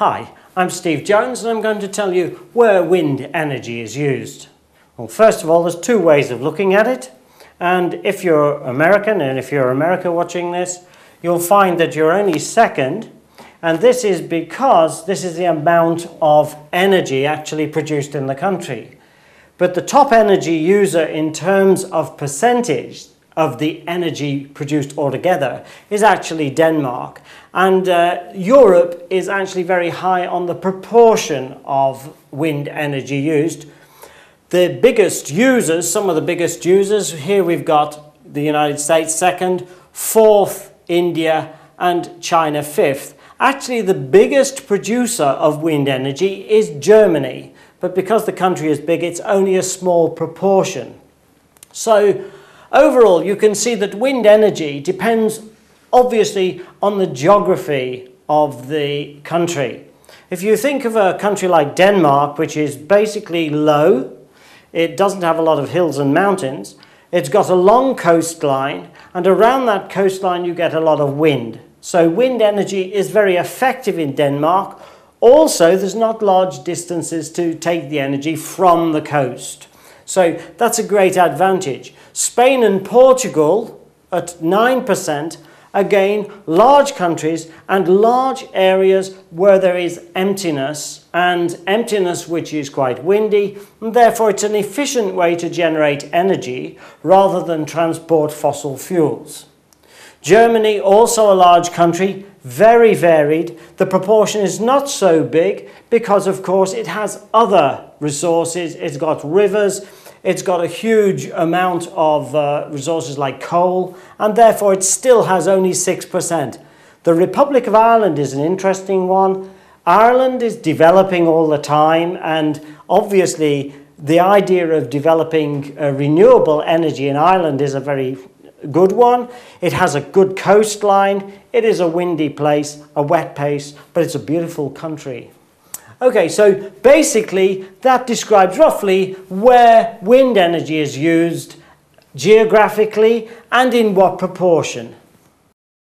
Hi, I'm Steve Jones and I'm going to tell you where wind energy is used. Well, first of all, there's two ways of looking at it. And if you're American and if you're America watching this, you'll find that you're only second. And this is because this is the amount of energy actually produced in the country. But the top energy user in terms of percentage of the energy produced altogether is actually Denmark. And uh, Europe is actually very high on the proportion of wind energy used. The biggest users, some of the biggest users, here we've got the United States second, fourth, India, and China fifth. Actually, the biggest producer of wind energy is Germany, but because the country is big, it's only a small proportion. So, Overall, you can see that wind energy depends obviously on the geography of the country. If you think of a country like Denmark, which is basically low, it doesn't have a lot of hills and mountains, it's got a long coastline, and around that coastline you get a lot of wind. So wind energy is very effective in Denmark. Also, there's not large distances to take the energy from the coast. So that's a great advantage. Spain and Portugal at 9%, again, large countries and large areas where there is emptiness, and emptiness which is quite windy, and therefore it's an efficient way to generate energy rather than transport fossil fuels. Germany, also a large country, very varied. The proportion is not so big because, of course, it has other resources. It's got rivers, it's got a huge amount of uh, resources like coal, and therefore it still has only 6%. The Republic of Ireland is an interesting one. Ireland is developing all the time, and obviously, the idea of developing uh, renewable energy in Ireland is a very good one. It has a good coastline. It is a windy place, a wet place, but it's a beautiful country. Okay, so basically that describes roughly where wind energy is used geographically and in what proportion.